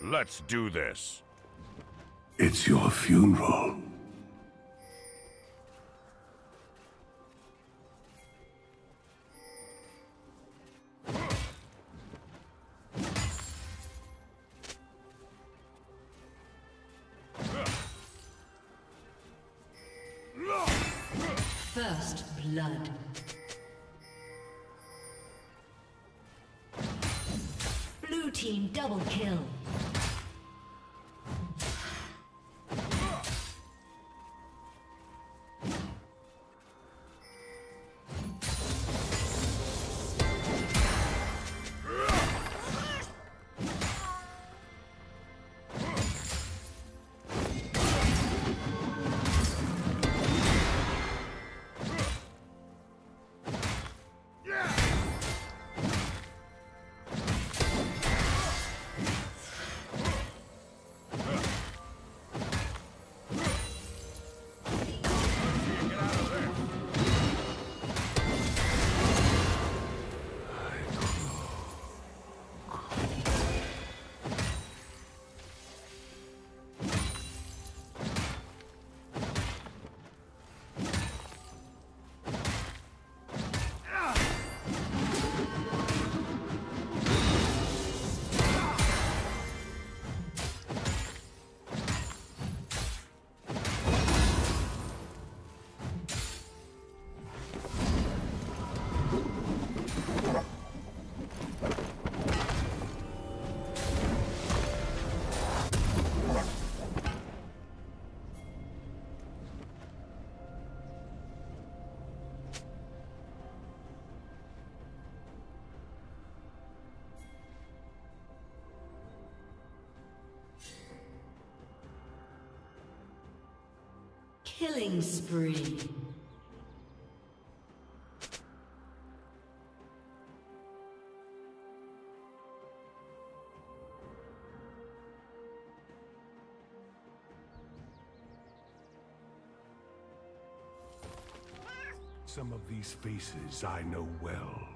Let's do this. It's your funeral. Killing spree. Some of these faces I know well.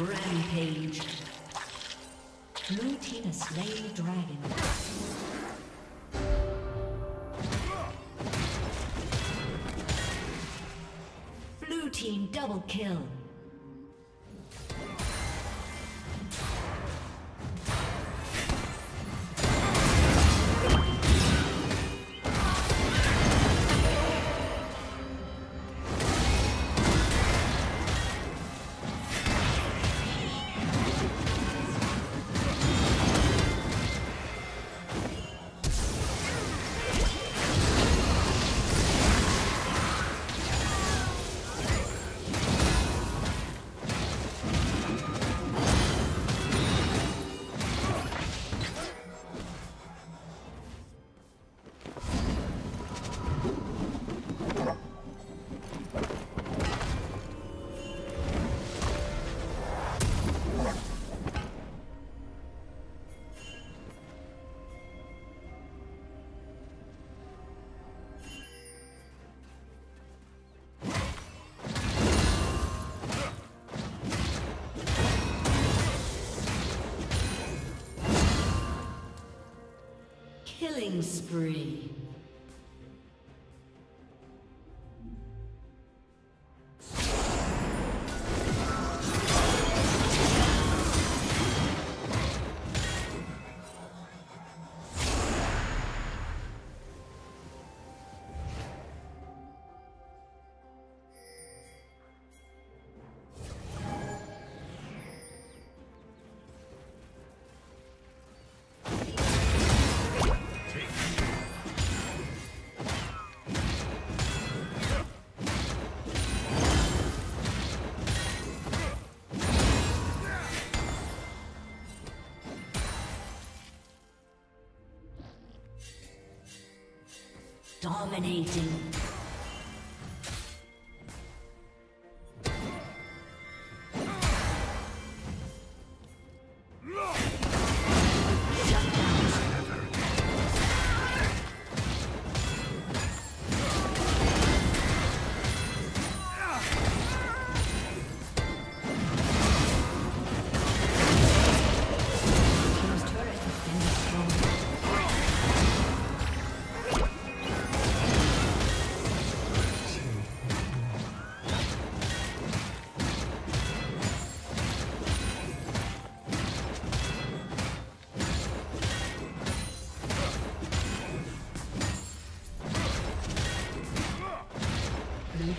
Rampage. Blue team has slain dragon. Blue team double kill. Killing spree. Dominating.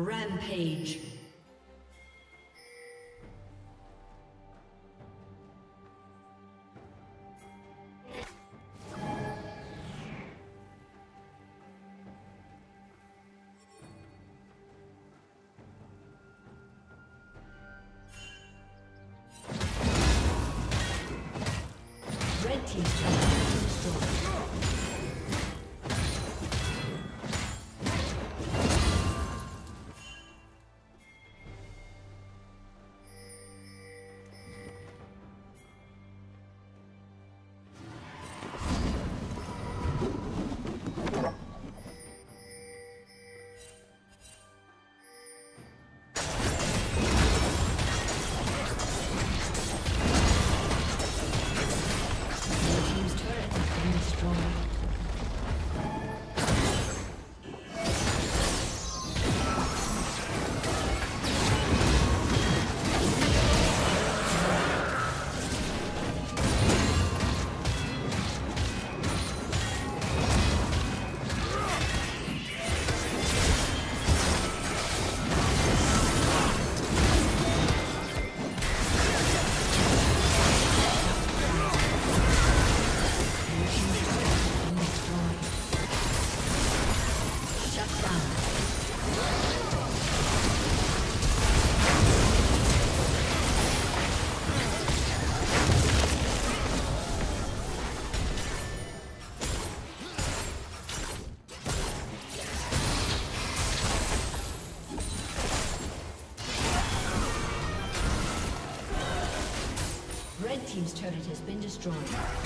Rampage. Red Team's destroyed.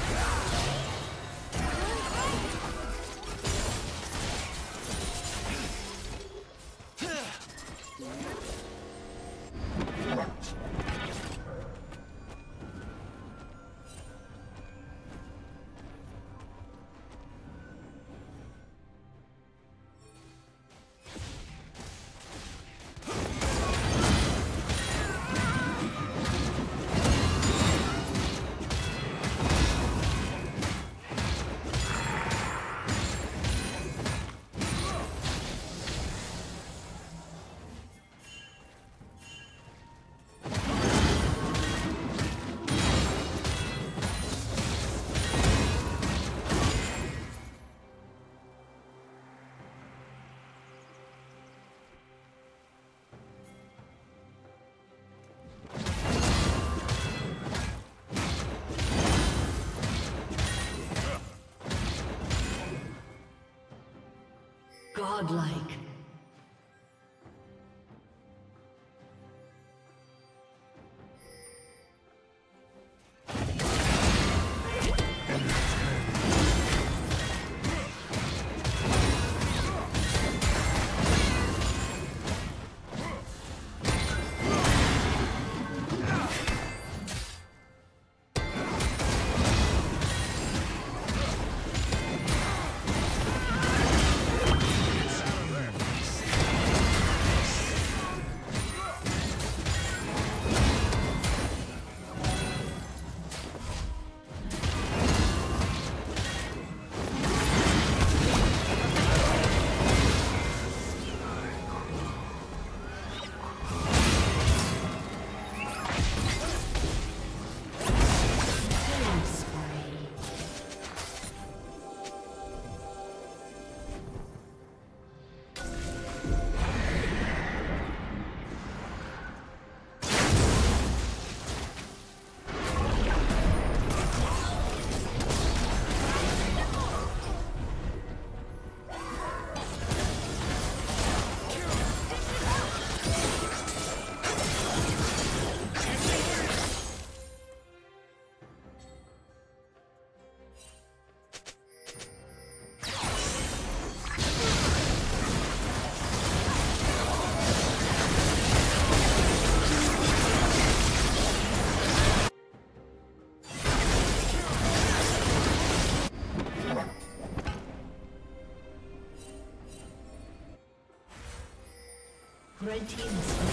Godlike. Red team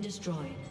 destroyed.